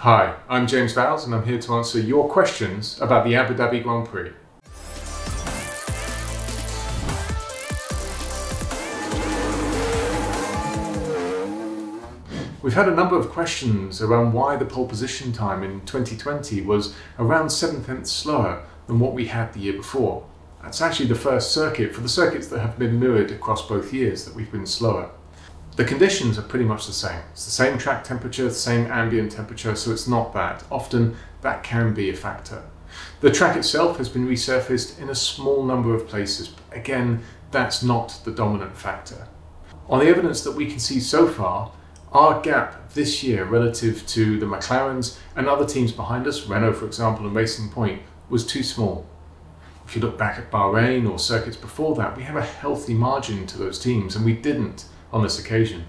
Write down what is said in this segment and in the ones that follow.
Hi, I'm James Vowles and I'm here to answer your questions about the Abu Dhabi Grand Prix. We've had a number of questions around why the pole position time in 2020 was around 7 tenths slower than what we had the year before. That's actually the first circuit for the circuits that have been mirrored across both years that we've been slower. The conditions are pretty much the same. It's the same track temperature, the same ambient temperature, so it's not bad. Often that can be a factor. The track itself has been resurfaced in a small number of places. Again, that's not the dominant factor. On the evidence that we can see so far, our gap this year relative to the McLarens and other teams behind us, Renault for example and Racing Point, was too small. If you look back at Bahrain or circuits before that, we have a healthy margin to those teams and we didn't on this occasion.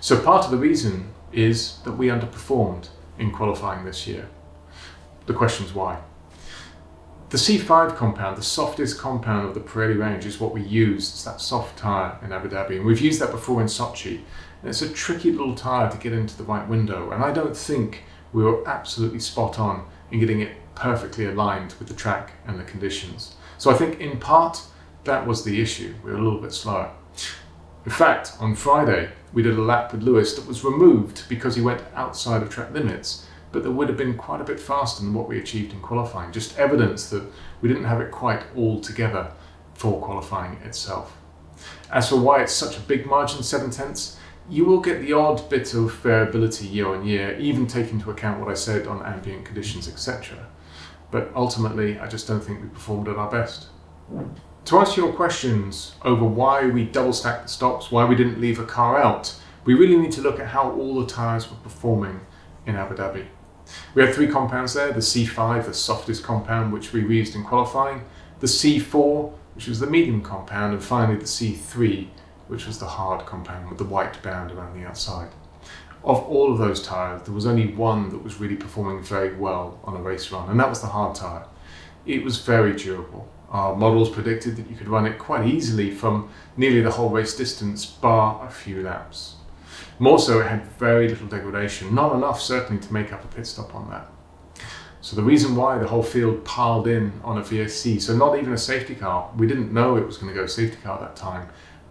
So part of the reason is that we underperformed in qualifying this year. The question is why? The C5 compound, the softest compound of the Pirelli range, is what we use. It's that soft tyre in Abu Dhabi, and we've used that before in Sochi. And it's a tricky little tyre to get into the right window, and I don't think we were absolutely spot on in getting it perfectly aligned with the track and the conditions. So I think in part that was the issue. We were a little bit slower. In fact, on Friday, we did a lap with Lewis that was removed because he went outside of track limits but that would have been quite a bit faster than what we achieved in qualifying. Just evidence that we didn't have it quite all together for qualifying itself. As for why it's such a big margin, 7 tenths, you will get the odd bit of variability year on year, even taking into account what I said on ambient conditions, etc. But ultimately, I just don't think we performed at our best. To answer your questions over why we double stacked the stops, why we didn't leave a car out, we really need to look at how all the tyres were performing in Abu Dhabi. We had three compounds there, the C5, the softest compound, which we used in qualifying, the C4, which was the medium compound, and finally the C3, which was the hard compound with the white band around the outside. Of all of those tyres, there was only one that was really performing very well on a race run, and that was the hard tyre. It was very durable. Our models predicted that you could run it quite easily from nearly the whole race distance, bar a few laps. More so, it had very little degradation, not enough certainly to make up a pit stop on that. So the reason why the whole field piled in on a VSC, so not even a safety car, we didn't know it was going to go safety car that time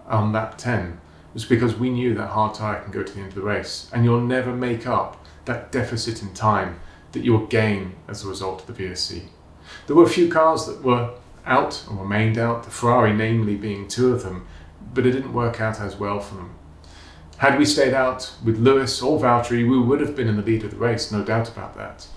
on lap 10, was because we knew that hard tyre can go to the end of the race, and you'll never make up that deficit in time that you'll gain as a result of the VSC. There were a few cars that were out and remained out, the Ferrari namely being two of them, but it didn't work out as well for them. Had we stayed out with Lewis or Valtteri, we would have been in the lead of the race, no doubt about that.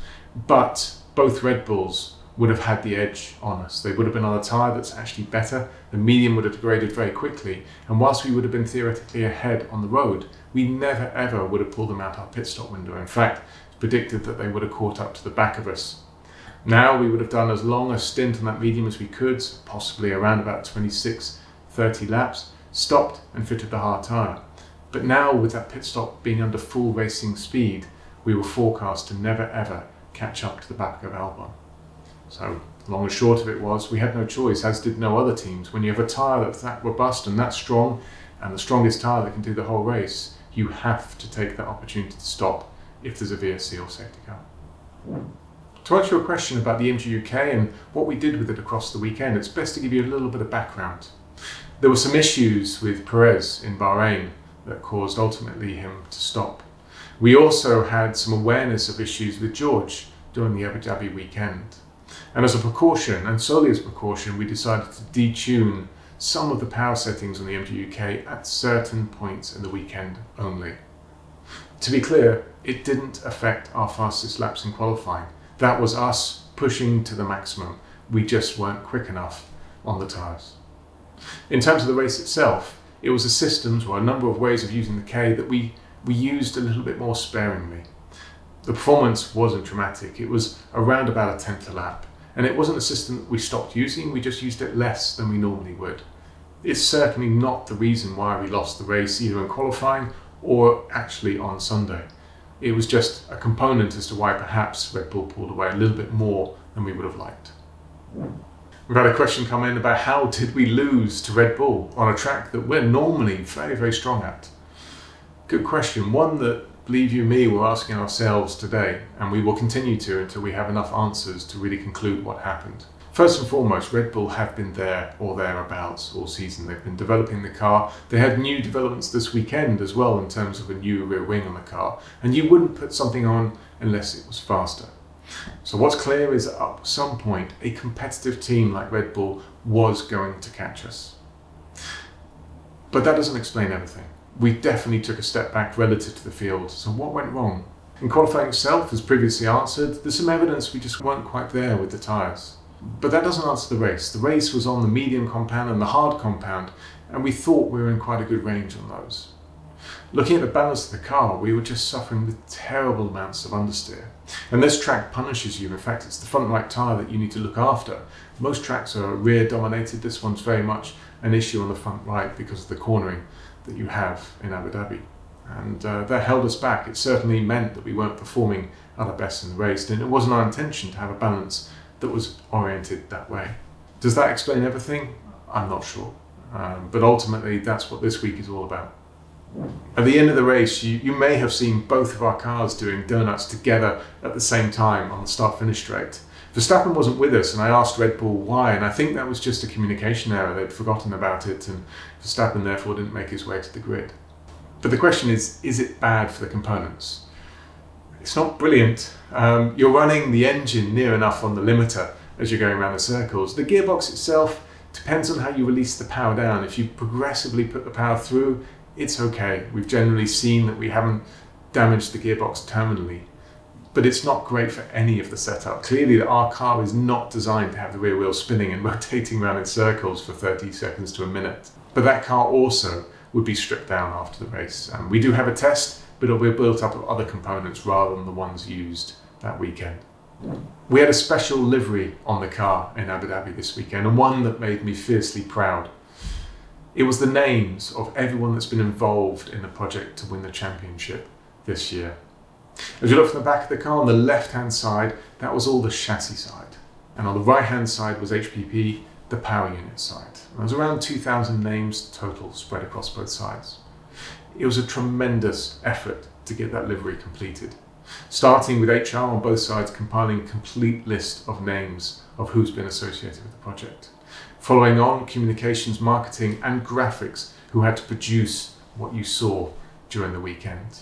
But both Red Bulls would have had the edge on us. They would have been on a tyre that's actually better. The medium would have degraded very quickly. And whilst we would have been theoretically ahead on the road, we never ever would have pulled them out our pit stop window. In fact, it's predicted that they would have caught up to the back of us. Now we would have done as long a stint on that medium as we could, possibly around about 26, 30 laps, stopped and fitted the hard tyre. But now, with that pit stop being under full racing speed, we were forecast to never ever catch up to the back of Albon. So, long and short of it was, we had no choice, as did no other teams. When you have a tyre that's that robust and that strong, and the strongest tyre that can do the whole race, you have to take that opportunity to stop if there's a VSC or safety car. To answer your question about the MGU-K and what we did with it across the weekend, it's best to give you a little bit of background. There were some issues with Perez in Bahrain that caused ultimately him to stop. We also had some awareness of issues with George during the Abu Dhabi weekend. And as a precaution, and solely as a precaution, we decided to detune some of the power settings on the MGU-K at certain points in the weekend only. To be clear, it didn't affect our fastest laps in qualifying. That was us pushing to the maximum. We just weren't quick enough on the tyres. In terms of the race itself, it was a systems or a number of ways of using the K that we, we used a little bit more sparingly. The performance wasn't dramatic. It was around about a tenth a lap. And it wasn't a system that we stopped using, we just used it less than we normally would. It's certainly not the reason why we lost the race either in qualifying or actually on Sunday. It was just a component as to why perhaps Red Bull pulled away a little bit more than we would have liked. We've had a question come in about how did we lose to Red Bull on a track that we're normally very, very strong at. Good question. One that believe you me, we're asking ourselves today, and we will continue to until we have enough answers to really conclude what happened. First and foremost, Red Bull have been there or thereabouts all season. They've been developing the car. They had new developments this weekend as well in terms of a new rear wing on the car. And you wouldn't put something on unless it was faster. So what's clear is at some point a competitive team like Red Bull was going to catch us. But that doesn't explain everything. We definitely took a step back relative to the field. So what went wrong? In qualifying itself, as previously answered, there's some evidence we just weren't quite there with the tyres. But that doesn't answer the race. The race was on the medium compound and the hard compound, and we thought we were in quite a good range on those. Looking at the balance of the car, we were just suffering with terrible amounts of understeer. And this track punishes you. In fact, it's the front right tyre that you need to look after. Most tracks are rear dominated. This one's very much an issue on the front right because of the cornering that you have in Abu Dhabi. And uh, that held us back. It certainly meant that we weren't performing at our best in the race. And it wasn't our intention to have a balance that was oriented that way. Does that explain everything? I'm not sure. Um, but ultimately, that's what this week is all about. At the end of the race, you, you may have seen both of our cars doing donuts together at the same time on the start finish straight. Verstappen wasn't with us, and I asked Red Bull why, and I think that was just a communication error. They'd forgotten about it, and Verstappen therefore didn't make his way to the grid. But the question is is it bad for the components? It's not brilliant. Um, you're running the engine near enough on the limiter as you're going around the circles. The gearbox itself depends on how you release the power down. If you progressively put the power through, it's okay. We've generally seen that we haven't damaged the gearbox terminally, but it's not great for any of the setup. Clearly, our car is not designed to have the rear wheel spinning and rotating around in circles for 30 seconds to a minute. But that car also would be stripped down after the race. Um, we do have a test, but it'll be built up of other components rather than the ones used that weekend. We had a special livery on the car in Abu Dhabi this weekend, and one that made me fiercely proud. It was the names of everyone that's been involved in the project to win the championship this year. As you look from the back of the car on the left hand side, that was all the chassis side. And on the right hand side was HPP, the power unit side. There was around 2,000 names total spread across both sides. It was a tremendous effort to get that livery completed. Starting with HR on both sides compiling a complete list of names of who's been associated with the project. Following on, communications, marketing, and graphics who had to produce what you saw during the weekend.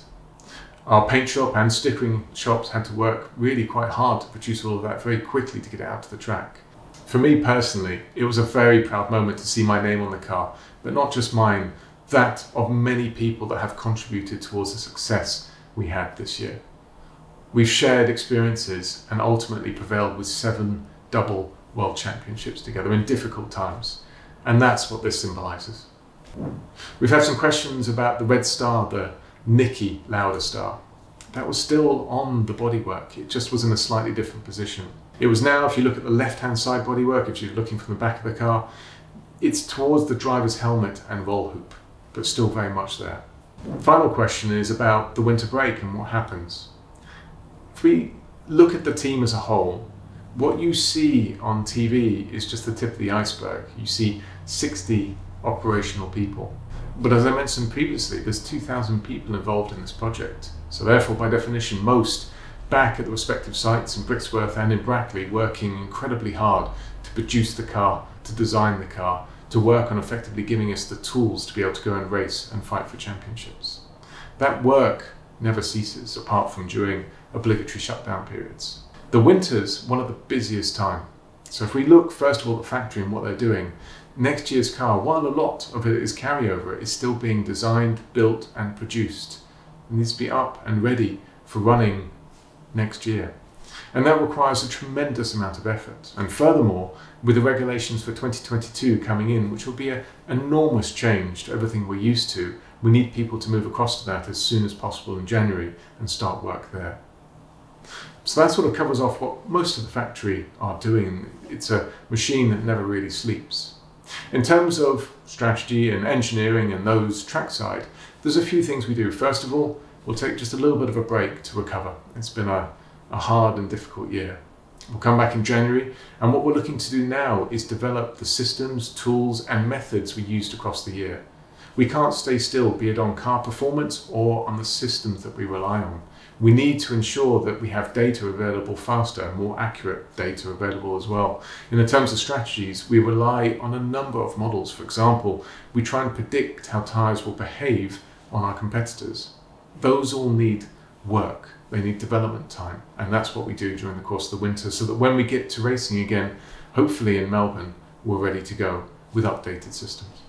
Our paint shop and stickering shops had to work really quite hard to produce all of that very quickly to get it out to the track. For me personally, it was a very proud moment to see my name on the car, but not just mine, that of many people that have contributed towards the success we had this year. We've shared experiences and ultimately prevailed with seven double world championships together in difficult times. And that's what this symbolises. We've had some questions about the red star, the Niki Lauda star. That was still on the bodywork, it just was in a slightly different position. It was now, if you look at the left hand side bodywork, if you're looking from the back of the car, it's towards the driver's helmet and roll hoop, but still very much there. Final question is about the winter break and what happens. If we look at the team as a whole, what you see on TV is just the tip of the iceberg. You see 60 operational people. But as I mentioned previously, there's 2,000 people involved in this project. So therefore, by definition, most back at the respective sites in Brixworth and in Brackley working incredibly hard to produce the car, to design the car, to work on effectively giving us the tools to be able to go and race and fight for championships. That work never ceases apart from during obligatory shutdown periods. The winter's one of the busiest time. So if we look first of all at the factory and what they're doing, next year's car, while a lot of it is carryover, is still being designed, built and produced. It needs to be up and ready for running next year. And that requires a tremendous amount of effort. And furthermore, with the regulations for 2022 coming in, which will be an enormous change to everything we're used to, we need people to move across to that as soon as possible in January and start work there. So that sort of covers off what most of the factory are doing. It's a machine that never really sleeps. In terms of strategy and engineering and those trackside, there's a few things we do. First of all, we'll take just a little bit of a break to recover. It's been a, a hard and difficult year. We'll come back in January, and what we're looking to do now is develop the systems, tools, and methods we used across the year. We can't stay still, be it on car performance or on the systems that we rely on. We need to ensure that we have data available faster, and more accurate data available as well. In the terms of strategies, we rely on a number of models. For example, we try and predict how tyres will behave on our competitors. Those all need work, they need development time, and that's what we do during the course of the winter so that when we get to racing again, hopefully in Melbourne, we're ready to go with updated systems.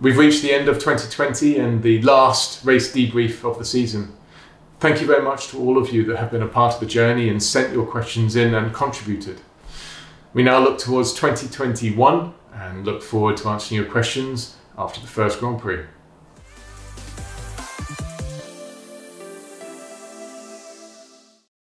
We've reached the end of 2020 and the last race debrief of the season. Thank you very much to all of you that have been a part of the journey and sent your questions in and contributed. We now look towards 2021 and look forward to answering your questions after the first Grand Prix.